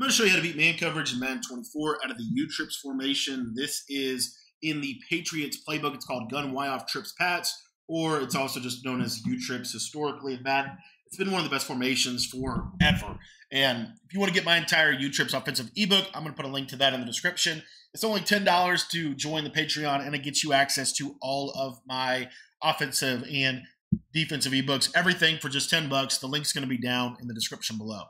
I'm going to show you how to beat man coverage in Madden 24 out of the U trips formation. This is in the Patriots playbook. It's called Gun Y Off Trips Pats, or it's also just known as U trips historically in Madden. It's been one of the best formations forever. And if you want to get my entire U trips offensive ebook, I'm going to put a link to that in the description. It's only $10 to join the Patreon, and it gets you access to all of my offensive and defensive ebooks, everything for just 10 bucks. The link's going to be down in the description below.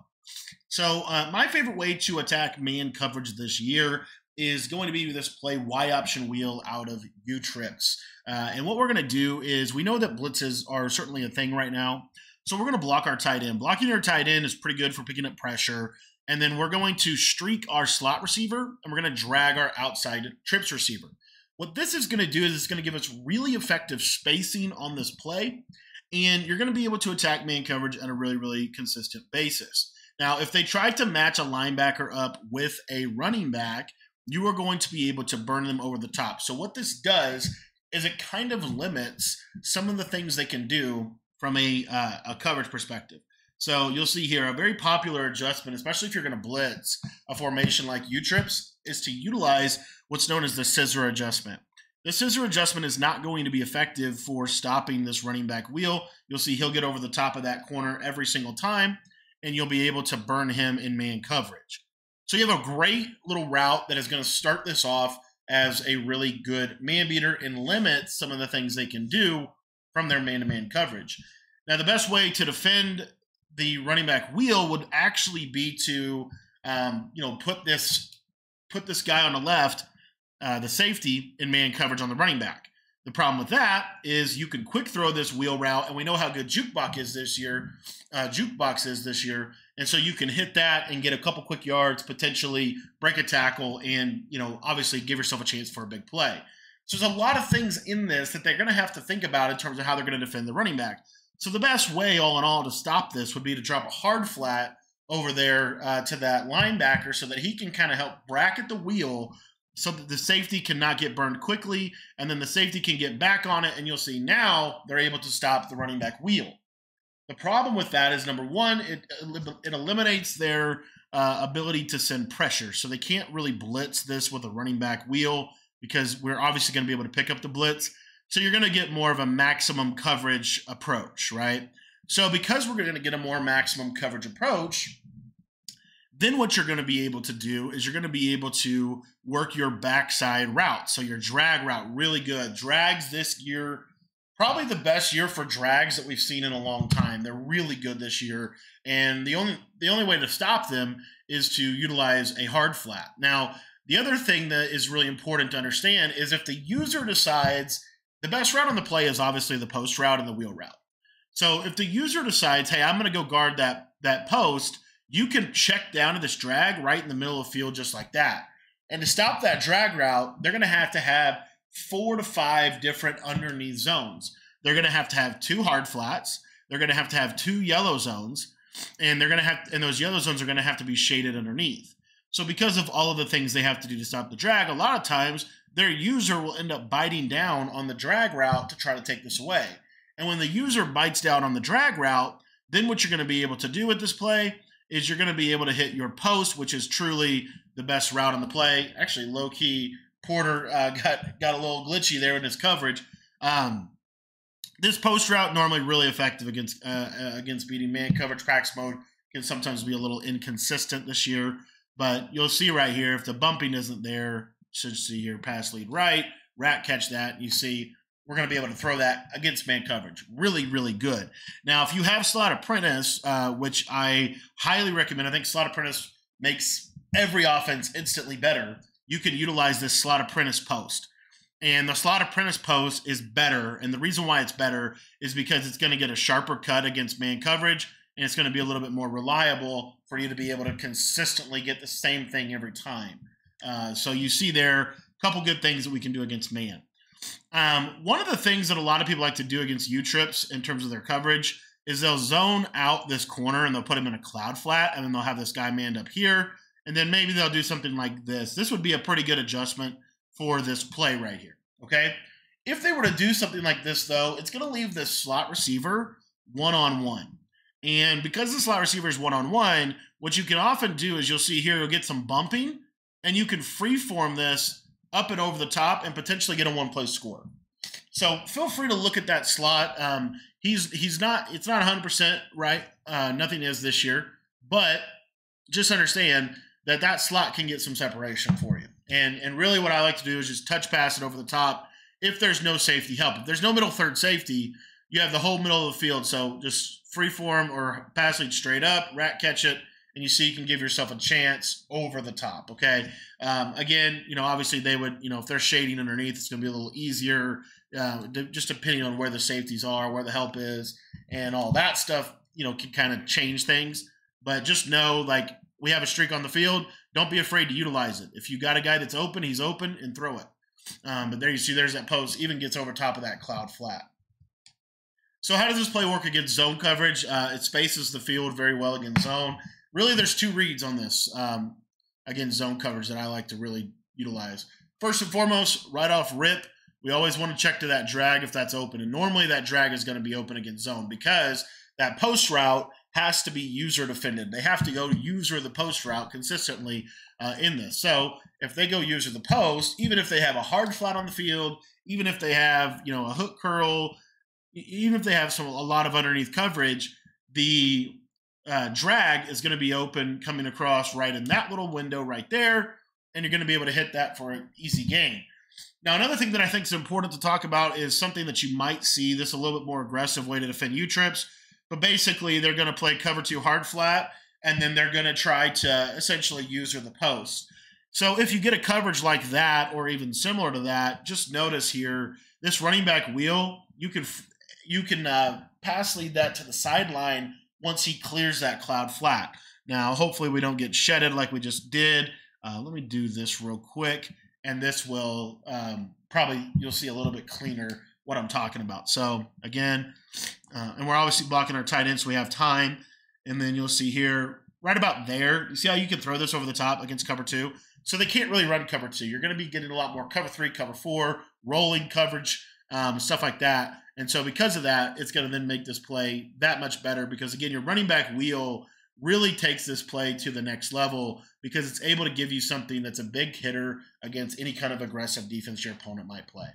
So uh, my favorite way to attack man coverage this year is going to be this play Y option wheel out of U trips. Uh, and what we're going to do is we know that blitzes are certainly a thing right now. So we're going to block our tight end. Blocking our tight end is pretty good for picking up pressure. And then we're going to streak our slot receiver and we're going to drag our outside trips receiver. What this is going to do is it's going to give us really effective spacing on this play. And you're going to be able to attack man coverage on a really, really consistent basis. Now, if they tried to match a linebacker up with a running back, you are going to be able to burn them over the top. So, what this does is it kind of limits some of the things they can do from a, uh, a coverage perspective. So, you'll see here a very popular adjustment, especially if you're going to blitz a formation like U trips, is to utilize what's known as the scissor adjustment. The scissor adjustment is not going to be effective for stopping this running back wheel. You'll see he'll get over the top of that corner every single time and you'll be able to burn him in man coverage. So you have a great little route that is going to start this off as a really good man beater and limit some of the things they can do from their man to man coverage. Now, the best way to defend the running back wheel would actually be to, um, you know, put this put this guy on the left, uh, the safety, in man coverage on the running back. The problem with that is you can quick throw this wheel route, and we know how good Jukebox is this year. Uh, Jukebox is this year, and so you can hit that and get a couple quick yards, potentially break a tackle, and you know obviously give yourself a chance for a big play. So there's a lot of things in this that they're going to have to think about in terms of how they're going to defend the running back. So the best way, all in all, to stop this would be to drop a hard flat over there uh, to that linebacker so that he can kind of help bracket the wheel so that the safety cannot get burned quickly, and then the safety can get back on it, and you'll see now they're able to stop the running back wheel. The problem with that is number one, it it eliminates their uh, ability to send pressure, so they can't really blitz this with a running back wheel because we're obviously going to be able to pick up the blitz. So you're going to get more of a maximum coverage approach, right? So because we're going to get a more maximum coverage approach, then what you're going to be able to do is you're going to be able to work your backside route. So your drag route, really good. Drags this year, probably the best year for drags that we've seen in a long time. They're really good this year. And the only the only way to stop them is to utilize a hard flat. Now, the other thing that is really important to understand is if the user decides the best route on the play is obviously the post route and the wheel route. So if the user decides, hey, I'm going to go guard that that post – you can check down to this drag right in the middle of the field just like that. And to stop that drag route, they're going to have to have four to five different underneath zones. They're going to have to have two hard flats. They're going to have to have two yellow zones, and they're going to have and those yellow zones are going to have to be shaded underneath. So because of all of the things they have to do to stop the drag, a lot of times their user will end up biting down on the drag route to try to take this away. And when the user bites down on the drag route, then what you're going to be able to do with this play is you're going to be able to hit your post, which is truly the best route on the play. Actually, low key, Porter uh, got got a little glitchy there in his coverage. Um, this post route normally really effective against uh, uh, against beating man coverage. Cracks mode can sometimes be a little inconsistent this year, but you'll see right here if the bumping isn't there. Should see here pass lead right, RAC catch that. You see we're going to be able to throw that against man coverage. Really, really good. Now, if you have Slot Apprentice, uh, which I highly recommend, I think Slot Apprentice makes every offense instantly better. You can utilize this Slot Apprentice post. And the Slot Apprentice post is better. And the reason why it's better is because it's going to get a sharper cut against man coverage and it's going to be a little bit more reliable for you to be able to consistently get the same thing every time. Uh, so you see there a couple good things that we can do against man. Um, one of the things that a lot of people like to do against U trips in terms of their coverage is they'll zone out this corner and they'll put him in a cloud flat, and then they'll have this guy manned up here, and then maybe they'll do something like this. This would be a pretty good adjustment for this play right here. Okay. If they were to do something like this, though, it's going to leave this slot receiver one on one. And because the slot receiver is one on one, what you can often do is you'll see here, you'll get some bumping, and you can freeform this up and over the top and potentially get a one play score. So feel free to look at that slot. Um, he's he's not it's not 100 percent right. Uh, nothing is this year, but just understand that that slot can get some separation for you. And and really, what I like to do is just touch pass it over the top if there's no safety help. If there's no middle third safety, you have the whole middle of the field. So just free form or pass it straight up, RAC catch it, and you see you can give yourself a chance over the top. Okay. Um, again, you know, obviously they would, you know, if they're shading underneath, it's going to be a little easier, uh, just depending on where the safeties are, where the help is, and all that stuff. You know, can kind of change things. But just know, like, we have a streak on the field. Don't be afraid to utilize it. If you got a guy that's open, he's open, and throw it. Um, but there you see, there's that post. Even gets over top of that cloud flat. So how does this play work against zone coverage? Uh, it spaces the field very well against zone. Really, there's two reads on this um, against zone coverage that I like to really utilize. First and foremost, right off rip, we always want to check to that drag if that's open. And normally that drag is going to be open against zone because that post route has to be user defended. They have to go user the post route consistently uh, in this. So if they go user the post, even if they have a hard flat on the field, even if they have you know a hook curl, even if they have some a lot of underneath coverage, the uh, drag is going to be open coming across right in that little window right there, and you're going to be able to hit that for an easy gain. Now, another thing that I think is important to talk about is something that you might see this a little bit more aggressive way to defend U trips, but basically they're going to play cover two hard flat, and then they're going to try to essentially user the post. So if you get a coverage like that or even similar to that, just notice here this running back wheel, you can you can uh, pass lead that to the sideline once he clears that cloud flat. Now, hopefully we don't get shedded like we just did. Uh, let me do this real quick, and this will um, probably, you'll see a little bit cleaner what I'm talking about. So again, uh, and we're obviously blocking our tight end, so we have time. And then you'll see here, right about there, you see how you can throw this over the top against cover two? So they can't really run cover two. You're going to be getting a lot more cover three, cover four, rolling coverage, um, stuff like that. And so because of that, it's going to then make this play that much better because again, your running back wheel really takes this play to the next level because it's able to give you something that's a big hitter against any kind of aggressive defense your opponent might play.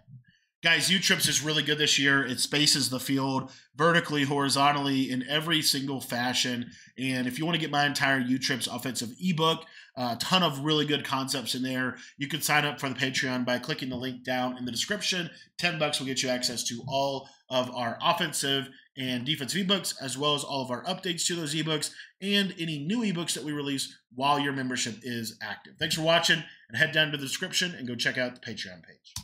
Guys, U-Trips is really good this year. It spaces the field vertically, horizontally, in every single fashion. And if you want to get my entire U-Trips offensive ebook, a ton of really good concepts in there. You can sign up for the Patreon by clicking the link down in the description. 10 bucks will get you access to all of our offensive and defensive ebooks, as well as all of our updates to those ebooks and any new ebooks that we release while your membership is active. Thanks for watching, and head down to the description and go check out the Patreon page.